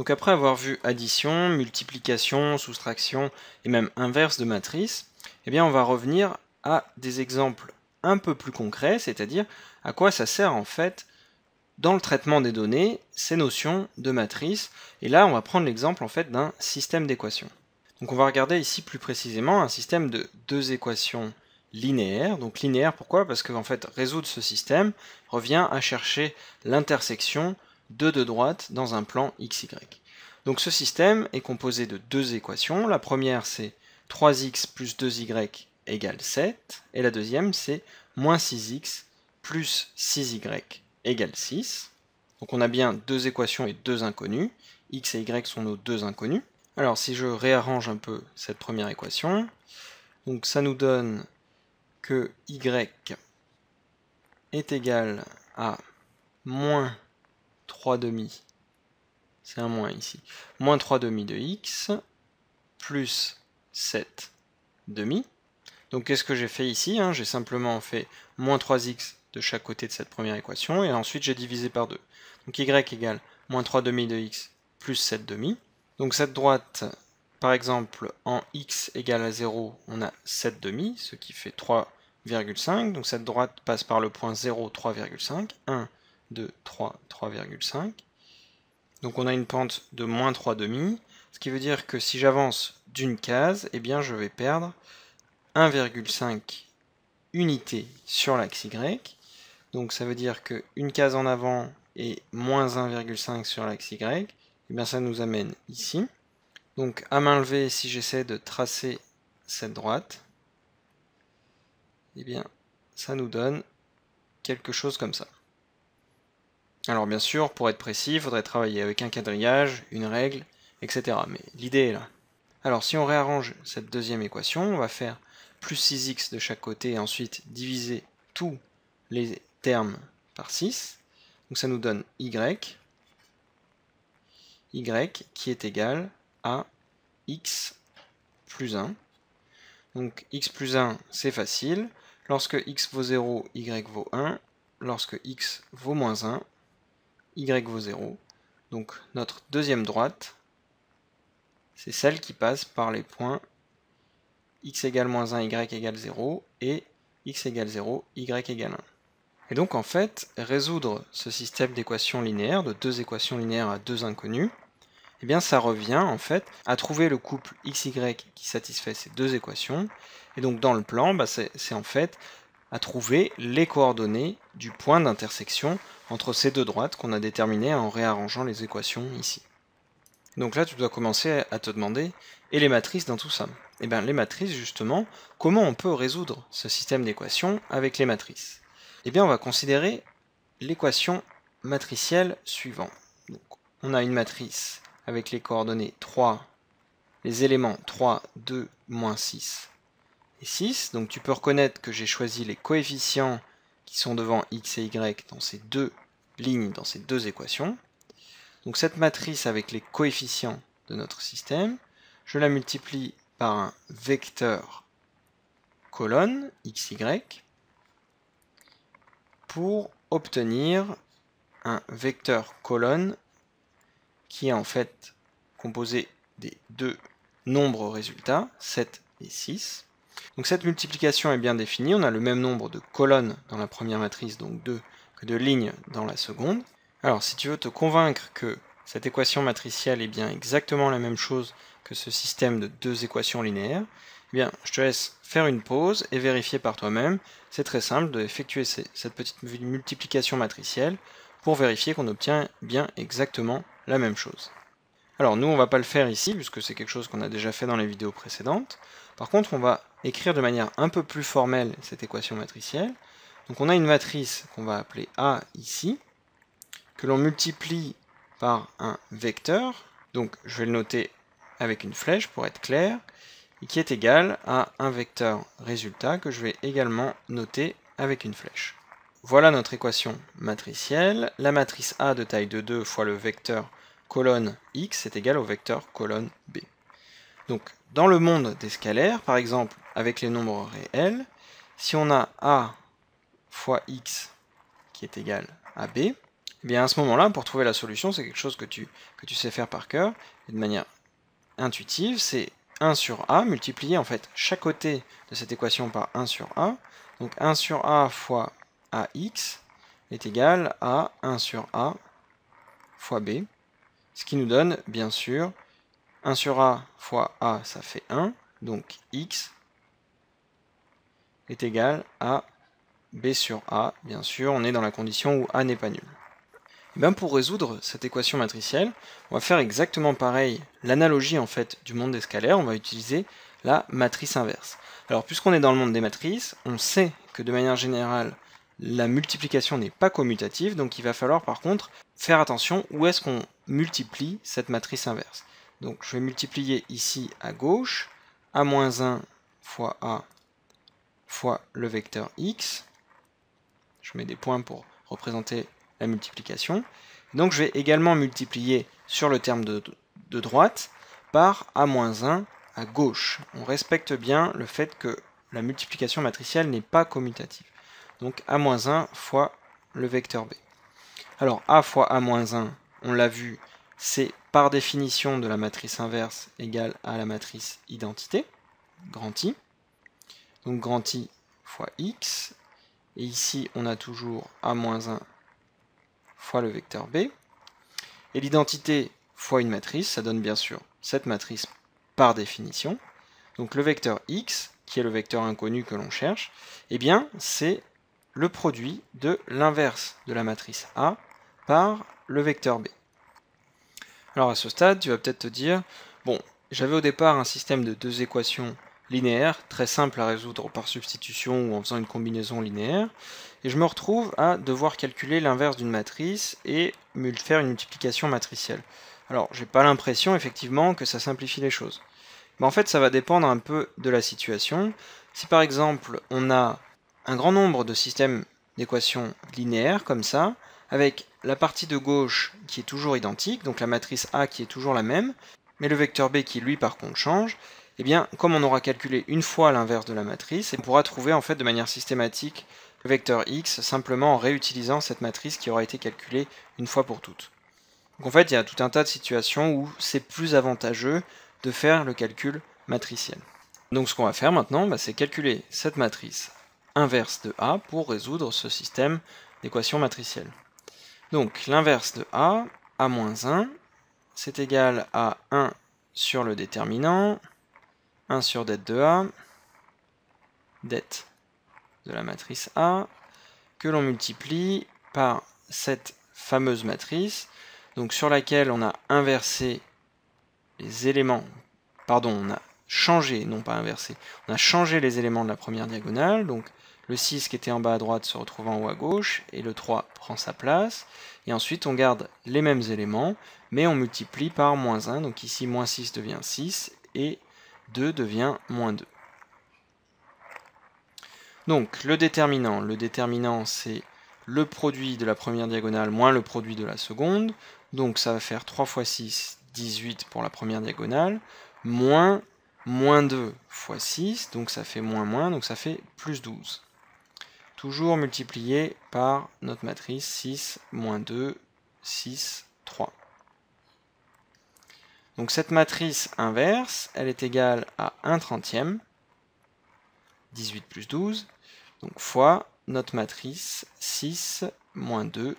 Donc après avoir vu addition, multiplication, soustraction et même inverse de matrice, eh bien on va revenir à des exemples un peu plus concrets, c'est-à-dire à quoi ça sert en fait dans le traitement des données ces notions de matrice. Et là, on va prendre l'exemple en fait d'un système d'équations. Donc on va regarder ici plus précisément un système de deux équations linéaires. Donc linéaire, pourquoi? Parce qu'en fait, résoudre ce système revient à chercher l'intersection de deux droites dans un plan xy. Donc ce système est composé de deux équations. La première, c'est 3x plus 2y égale 7. Et la deuxième, c'est moins 6x plus 6y égale 6. Donc on a bien deux équations et deux inconnus. x et y sont nos deux inconnus. Alors si je réarrange un peu cette première équation, donc ça nous donne que y est égal à moins 3 demi, c'est un moins ici, moins 3 demi de x, plus 7 demi. Donc qu'est-ce que j'ai fait ici hein? J'ai simplement fait moins 3x de chaque côté de cette première équation, et ensuite j'ai divisé par 2. Donc y égale moins 3 demi de x plus 7 demi. Donc cette droite, par exemple, en x égale à 0, on a 7 demi, ce qui fait 3,5. Donc cette droite passe par le point 0, 3,5. 1, 2, 3, 3,5. Donc on a une pente de moins 3 demi, ce qui veut dire que si j'avance d'une case, eh bien je vais perdre 1,5 unités sur l'axe y, donc ça veut dire qu'une case en avant et moins 1,5 sur l'axe Y, et eh bien ça nous amène ici. Donc à main levée, si j'essaie de tracer cette droite, eh bien ça nous donne quelque chose comme ça. Alors bien sûr, pour être précis, il faudrait travailler avec un quadrillage, une règle, etc. Mais l'idée est là. Alors si on réarrange cette deuxième équation, on va faire plus 6x de chaque côté et ensuite diviser tous les terme par 6. Donc ça nous donne y, y qui est égal à x plus 1. Donc x plus 1, c'est facile. Lorsque x vaut 0, y vaut 1. Lorsque x vaut moins 1, y vaut 0. Donc notre deuxième droite, c'est celle qui passe par les points x égale moins 1, y égale 0, et x égale 0, y égale 1. Et donc en fait, résoudre ce système d'équations linéaires, de deux équations linéaires à deux inconnus, eh bien ça revient en fait à trouver le couple xy qui satisfait ces deux équations. Et donc dans le plan, bah, c'est en fait à trouver les coordonnées du point d'intersection entre ces deux droites qu'on a déterminées en réarrangeant les équations ici. Donc là, tu dois commencer à te demander, et les matrices dans tout ça? Eh bien les matrices, justement, comment on peut résoudre ce système d'équations avec les matrices? Eh bien, on va considérer l'équation matricielle suivante. on a une matrice avec les coordonnées 3, les éléments 3, 2, moins 6 et 6. Donc tu peux reconnaître que j'ai choisi les coefficients qui sont devant x et y dans ces deux lignes, dans ces deux équations. Donc cette matrice avec les coefficients de notre système, je la multiplie par un vecteur colonne xy pour obtenir un vecteur colonne qui est en fait composé des deux nombres résultats, 7 et 6. Donc cette multiplication est bien définie, on a le même nombre de colonnes dans la première matrice, donc 2, que de lignes dans la seconde. Alors si tu veux te convaincre que cette équation matricielle est bien exactement la même chose que ce système de deux équations linéaires, eh bien, je te laisse faire une pause et vérifier par toi-même. C'est très simple d'effectuer cette petite multiplication matricielle pour vérifier qu'on obtient bien exactement la même chose. Alors nous, on ne va pas le faire ici, puisque c'est quelque chose qu'on a déjà fait dans les vidéos précédentes. Par contre, on va écrire de manière un peu plus formelle cette équation matricielle. Donc on a une matrice qu'on va appeler A ici, que l'on multiplie par un vecteur. Donc je vais le noter avec une flèche pour être clair et qui est égal à un vecteur résultat que je vais également noter avec une flèche. Voilà notre équation matricielle. La matrice A de taille de 2 fois le vecteur colonne x est égal au vecteur colonne b. Donc dans le monde des scalaires, par exemple avec les nombres réels, si on a a fois x qui est égal à b, Et bien à ce moment-là, pour trouver la solution, c'est quelque chose que tu, sais faire par cœur, et de manière intuitive, c'est 1 sur a, multiplier en fait chaque côté de cette équation par 1 sur a. Donc 1 sur a fois ax est égal à 1 sur a fois b, ce qui nous donne bien sûr 1 sur a fois a, ça fait 1, donc x est égal à b sur a. Bien sûr, on est dans la condition où a n'est pas nul. Et eh pour résoudre cette équation matricielle, on va faire exactement pareil, l'analogie en fait du monde des scalaires, on va utiliser la matrice inverse. Alors puisqu'on est dans le monde des matrices, on sait que de manière générale, la multiplication n'est pas commutative, donc il va falloir par contre faire attention où est-ce qu'on multiplie cette matrice inverse. Donc je vais multiplier ici à gauche, a moins 1 fois a fois le vecteur x. Je mets des points pour représenter la multiplication. Donc je vais également multiplier sur le terme de, droite par a-1 à gauche. On respecte bien le fait que la multiplication matricielle n'est pas commutative. Donc a-1 fois le vecteur b. Alors a fois a-1, on l'a vu, c'est par définition de la matrice inverse égale à la matrice identité, grand I. Donc grand I fois x. Et ici, on a toujours a-1 fois le vecteur b. Et l'identité fois une matrice, ça donne bien sûr cette matrice par définition. Donc le vecteur x, qui est le vecteur inconnu que l'on cherche, eh bien c'est le produit de l'inverse de la matrice A par le vecteur B. Alors à ce stade, tu vas peut-être te dire, bon, j'avais au départ un système de deux équations linéaires, très simple à résoudre par substitution ou en faisant une combinaison linéaire, et je me retrouve à devoir calculer l'inverse d'une matrice et faire une multiplication matricielle. Alors, j'ai pas l'impression effectivement que ça simplifie les choses. Mais en fait, ça va dépendre un peu de la situation. Si par exemple, on a un grand nombre de systèmes d'équations linéaires comme ça, avec la partie de gauche qui est toujours identique, donc la matrice A qui est toujours la même, mais le vecteur B qui lui par contre change, et eh bien comme on aura calculé une fois l'inverse de la matrice, on pourra trouver en fait de manière systématique le vecteur x simplement en réutilisant cette matrice qui aura été calculée une fois pour toutes. Donc en fait il y a tout un tas de situations où c'est plus avantageux de faire le calcul matriciel. Donc ce qu'on va faire maintenant, bah, c'est calculer cette matrice inverse de A pour résoudre ce système d'équation matricielle. Donc l'inverse de A, A-1, c'est égal à 1 sur le déterminant, 1 sur det de A, det de la matrice A, que l'on multiplie par cette fameuse matrice, donc sur laquelle on a inversé les éléments, pardon, on a changé, non pas inversé, on a changé les éléments de la première diagonale, donc le 6 qui était en bas à droite se retrouve en haut à gauche, et le 3 prend sa place. Et ensuite, on garde les mêmes éléments, mais on multiplie par moins 1. Donc ici, moins 6 devient 6, et 2 devient moins 2. Donc, le déterminant. Le déterminant, c'est le produit de la première diagonale moins le produit de la seconde. Donc, ça va faire 3 fois 6, 18 pour la première diagonale, moins moins 2 fois 6, donc ça fait moins moins, donc ça fait plus 12 toujours multiplié par notre matrice 6, moins 2, 6, 3. Donc cette matrice inverse, elle est égale à 1 trentième, 18 plus 12, donc fois notre matrice 6, moins 2,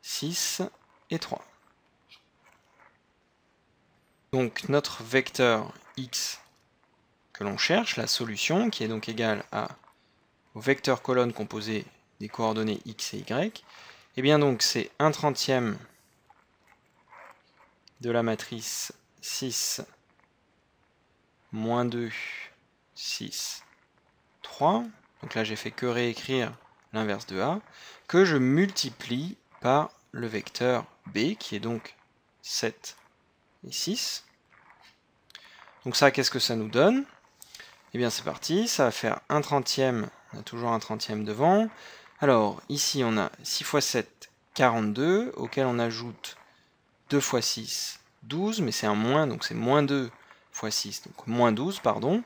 6 et 3. Donc notre vecteur x que l'on cherche, la solution, qui est donc égale à vecteur colonne composé des coordonnées x et y, et eh bien donc c'est 1 trentième de la matrice 6, moins 2, 6, 3, donc là j'ai fait que réécrire l'inverse de A, que je multiplie par le vecteur B, qui est donc 7 et 6. Donc ça, qu'est-ce que ça nous donne? Eh bien c'est parti, ça va faire 1 trentième on a toujours un trentième devant. Alors, ici, on a 6 x 7, 42, auquel on ajoute 2 x 6, 12, mais c'est un moins, donc c'est moins 2 x 6, donc moins 12, pardon.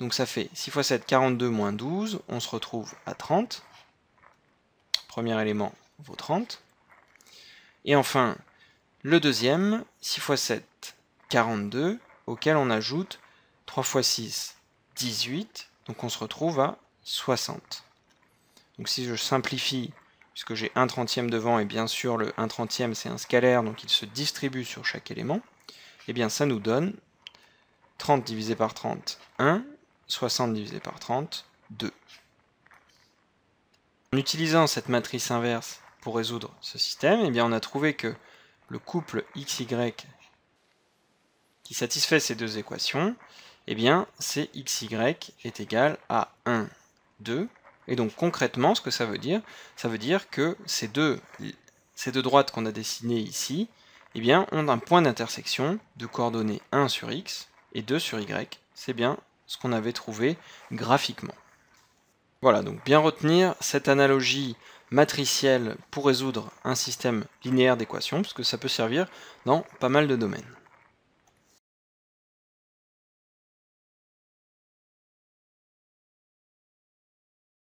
Donc ça fait 6 x 7, 42, moins 12, on se retrouve à 30. Premier élément vaut 30. Et enfin, le deuxième, 6 x 7, 42, auquel on ajoute 3 x 6, 18, donc on se retrouve à 60. Donc si je simplifie, puisque j'ai 1 trentième devant, et bien sûr le 1 trentième c'est un scalaire, donc il se distribue sur chaque élément, et eh bien ça nous donne 30 divisé par 30, 1, 60 divisé par 30, 2. En utilisant cette matrice inverse pour résoudre ce système, eh bien on a trouvé que le couple xy qui satisfait ces deux équations, eh bien c'est xy est égal à 1, 2. Et donc concrètement, ce que ça veut dire, ça veut dire que ces deux, ces deux droites qu'on a dessinées ici, eh bien, ont un point d'intersection de coordonnées 1 sur x et 2 sur y. C'est bien ce qu'on avait trouvé graphiquement. Voilà, donc bien retenir cette analogie matricielle pour résoudre un système linéaire d'équations, parce que ça peut servir dans pas mal de domaines.